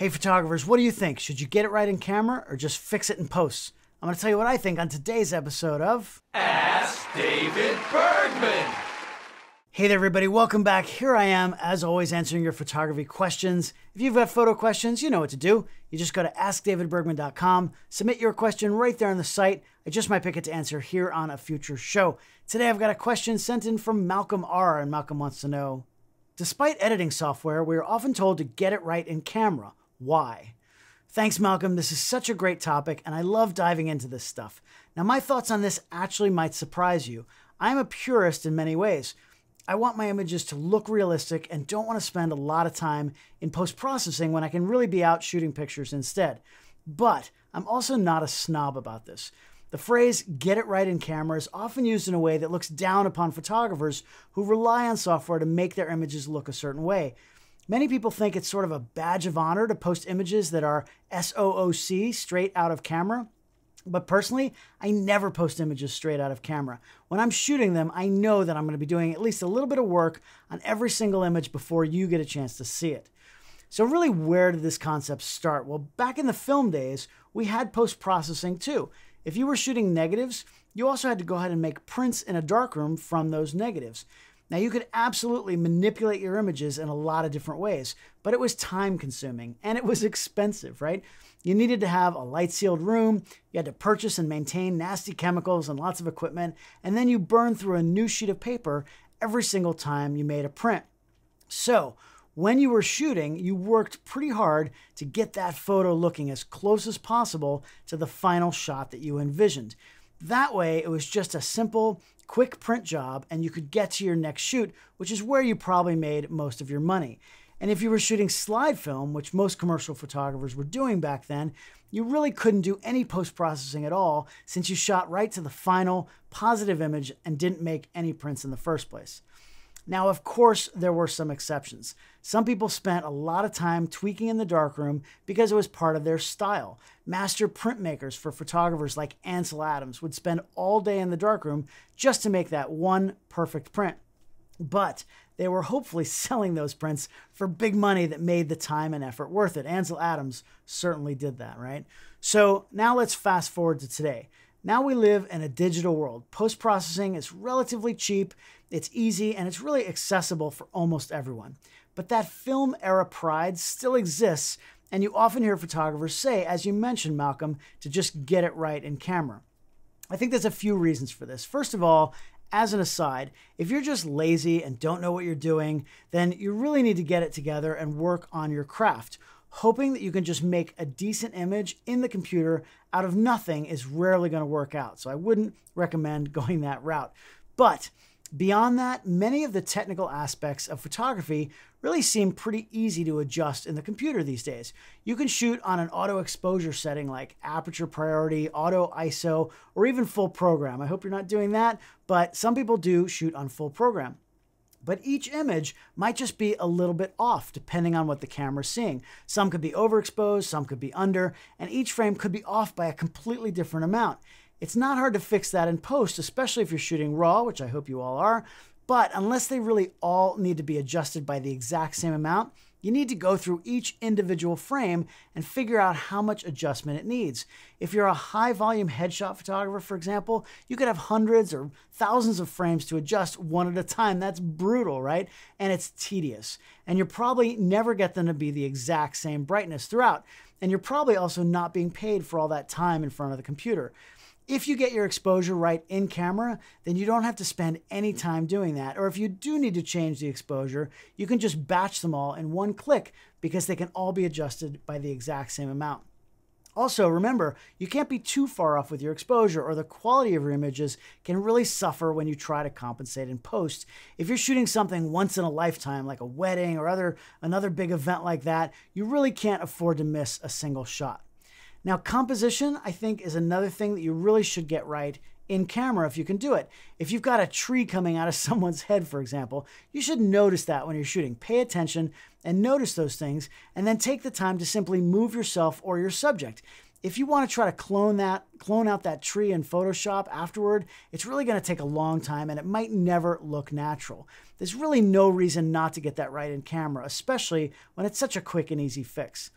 Hey, photographers, what do you think? Should you get it right in camera or just fix it in post? I'm going to tell you what I think on today's episode of Ask David Bergman. Hey there, everybody. Welcome back. Here I am, as always, answering your photography questions. If you've got photo questions, you know what to do. You just go to askdavidbergman.com, submit your question right there on the site. I just might pick it to answer here on a future show. Today, I've got a question sent in from Malcolm R., and Malcolm wants to know Despite editing software, we are often told to get it right in camera. Why? Thanks, Malcolm. This is such a great topic, and I love diving into this stuff. Now, my thoughts on this actually might surprise you. I'm a purist in many ways. I want my images to look realistic and don't want to spend a lot of time in post processing when I can really be out shooting pictures instead. But I'm also not a snob about this. The phrase get it right in camera is often used in a way that looks down upon photographers who rely on software to make their images look a certain way. Many people think it's sort of a badge of honor to post images that are SOOC, straight out of camera. But personally, I never post images straight out of camera. When I'm shooting them, I know that I'm going to be doing at least a little bit of work on every single image before you get a chance to see it. So, really, where did this concept start? Well, back in the film days, we had post processing too. If you were shooting negatives, you also had to go ahead and make prints in a darkroom from those negatives. Now, you could absolutely manipulate your images in a lot of different ways, but it was time consuming and it was expensive, right? You needed to have a light sealed room, you had to purchase and maintain nasty chemicals and lots of equipment, and then you burn through a new sheet of paper every single time you made a print. So, when you were shooting, you worked pretty hard to get that photo looking as close as possible to the final shot that you envisioned. That way, it was just a simple, quick print job and you could get to your next shoot, which is where you probably made most of your money. And if you were shooting slide film, which most commercial photographers were doing back then, you really couldn't do any post processing at all since you shot right to the final positive image and didn't make any prints in the first place. Now, of course, there were some exceptions. Some people spent a lot of time tweaking in the darkroom because it was part of their style. Master printmakers for photographers like Ansel Adams would spend all day in the darkroom just to make that one perfect print. But they were hopefully selling those prints for big money that made the time and effort worth it. Ansel Adams certainly did that, right? So now let's fast forward to today. Now we live in a digital world. Post processing is relatively cheap, it's easy, and it's really accessible for almost everyone. But that film era pride still exists, and you often hear photographers say, as you mentioned, Malcolm, to just get it right in camera. I think there's a few reasons for this. First of all, as an aside, if you're just lazy and don't know what you're doing, then you really need to get it together and work on your craft hoping that you can just make a decent image in the computer out of nothing is rarely going to work out. So I wouldn't recommend going that route. But beyond that, many of the technical aspects of photography really seem pretty easy to adjust in the computer these days. You can shoot on an auto exposure setting like aperture priority, auto ISO, or even full program. I hope you're not doing that, but some people do shoot on full program. But each image might just be a little bit off depending on what the camera's seeing. Some could be overexposed, some could be under, and each frame could be off by a completely different amount. It's not hard to fix that in post, especially if you're shooting RAW, which I hope you all are, but unless they really all need to be adjusted by the exact same amount, you need to go through each individual frame and figure out how much adjustment it needs. If you're a high volume headshot photographer, for example, you could have hundreds or thousands of frames to adjust one at a time. That's brutal, right? And it's tedious. And you probably never get them to be the exact same brightness throughout. And you're probably also not being paid for all that time in front of the computer. If you get your exposure right in camera, then you don't have to spend any time doing that. Or if you do need to change the exposure, you can just batch them all in one click because they can all be adjusted by the exact same amount. Also, remember, you can't be too far off with your exposure or the quality of your images can really suffer when you try to compensate in post. If you're shooting something once in a lifetime, like a wedding or other another big event like that, you really can't afford to miss a single shot. Now, composition, I think, is another thing that you really should get right in camera if you can do it. If you've got a tree coming out of someone's head, for example, you should notice that when you're shooting. Pay attention and notice those things, and then take the time to simply move yourself or your subject. If you want to try to clone that, clone out that tree in Photoshop afterward, it's really going to take a long time and it might never look natural. There's really no reason not to get that right in camera, especially when it's such a quick and easy fix.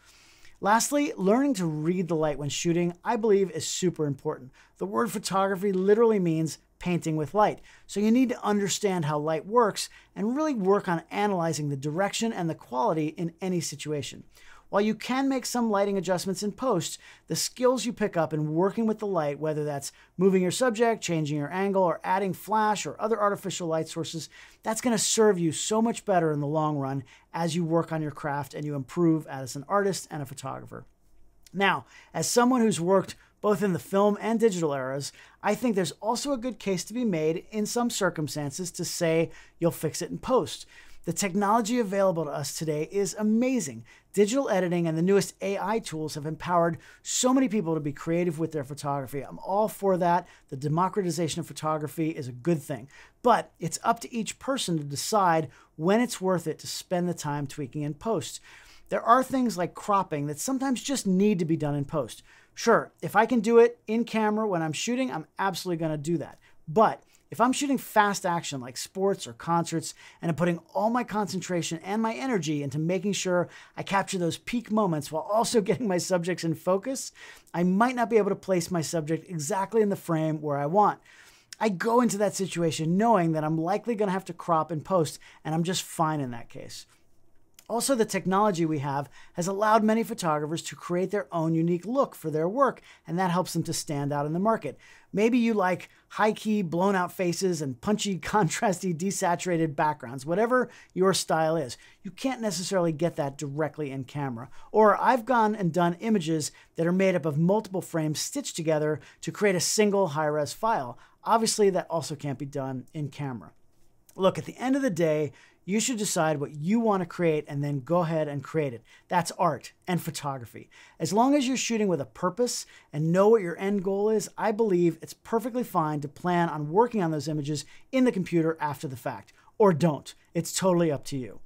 Lastly, learning to read the light when shooting, I believe, is super important. The word photography literally means painting with light. So you need to understand how light works and really work on analyzing the direction and the quality in any situation. While you can make some lighting adjustments in post, the skills you pick up in working with the light, whether that's moving your subject, changing your angle, or adding flash or other artificial light sources, that's going to serve you so much better in the long run as you work on your craft and you improve as an artist and a photographer. Now, as someone who's worked both in the film and digital eras, I think there's also a good case to be made in some circumstances to say you'll fix it in post. The technology available to us today is amazing. Digital editing and the newest AI tools have empowered so many people to be creative with their photography. I'm all for that. The democratization of photography is a good thing. But it's up to each person to decide when it's worth it to spend the time tweaking in post. There are things like cropping that sometimes just need to be done in post. Sure, if I can do it in camera when I'm shooting, I'm absolutely going to do that. But if I'm shooting fast action like sports or concerts and I'm putting all my concentration and my energy into making sure I capture those peak moments while also getting my subjects in focus, I might not be able to place my subject exactly in the frame where I want. I go into that situation knowing that I'm likely going to have to crop and post, and I'm just fine in that case. Also, the technology we have has allowed many photographers to create their own unique look for their work, and that helps them to stand out in the market. Maybe you like high key, blown out faces and punchy, contrasty, desaturated backgrounds, whatever your style is. You can't necessarily get that directly in camera. Or I've gone and done images that are made up of multiple frames stitched together to create a single high res file. Obviously, that also can't be done in camera. Look, at the end of the day, you should decide what you want to create and then go ahead and create it. That's art and photography. As long as you're shooting with a purpose and know what your end goal is, I believe it's perfectly fine to plan on working on those images in the computer after the fact. Or don't. It's totally up to you.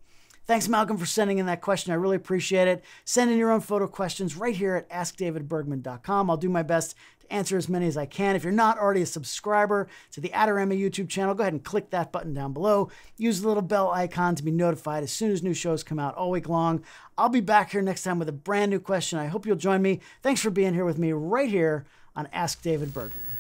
Thanks, Malcolm, for sending in that question. I really appreciate it. Send in your own photo questions right here at AskDavidBergman.com. I'll do my best to answer as many as I can. If you're not already a subscriber to the Adorama YouTube channel, go ahead and click that button down below. Use the little bell icon to be notified as soon as new shows come out all week long. I'll be back here next time with a brand new question. I hope you'll join me. Thanks for being here with me right here on Ask David Bergman.